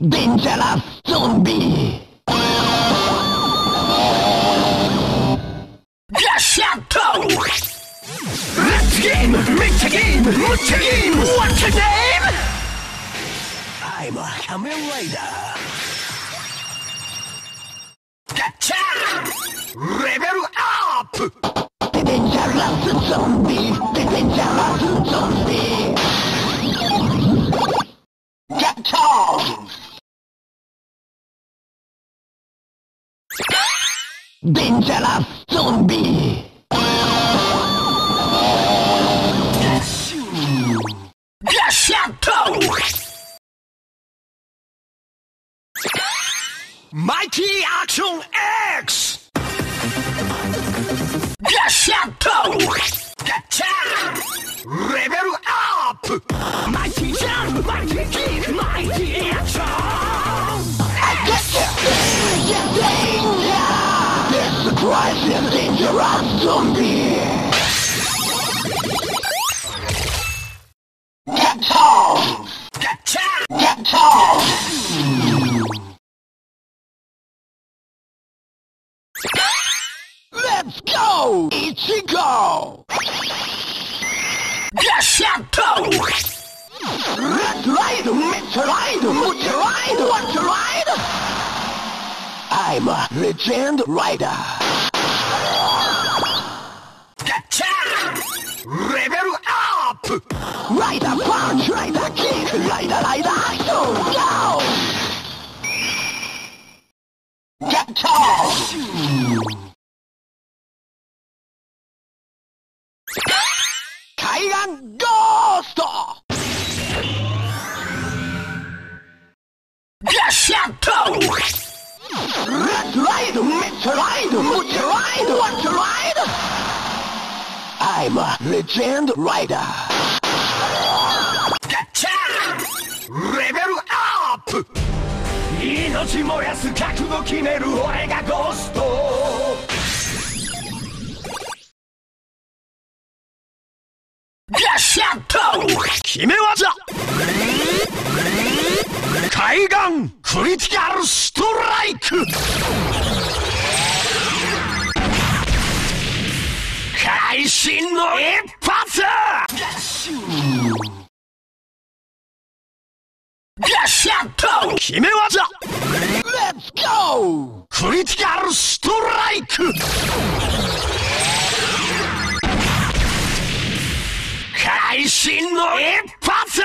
Dangerous zombie! Gashato! Let's game! Make a game! What's a game? What's a name? I'm a Kamen Rider! Gotcha! Level up! The dangerous zombie! The dangerous zombie! Gotcha! Dangerous zombie! Gashato! Mighty Action X! Gashato! Gacha! Level up! Mighty Jump! Mighty Kick! Mighty Action! Price of dangerous zombie! On! Get on! Let's go! Ichigo! Gashato! Ride? I'm a legend rider. レベルアップ!ライダーパンチライダーキックライダーライダーアクションゴーゲット海岸ゴーストガッシャットレッツライドッツライドムッツライドワッツライド I'm a legend rider. Gotcha! Level up! 命燃やす覚悟決める俺がゴーストガシャット決め技海岸クリティカルストライク会心の一発ガシャット決め技レッツゴークリティカルストライク会心の一発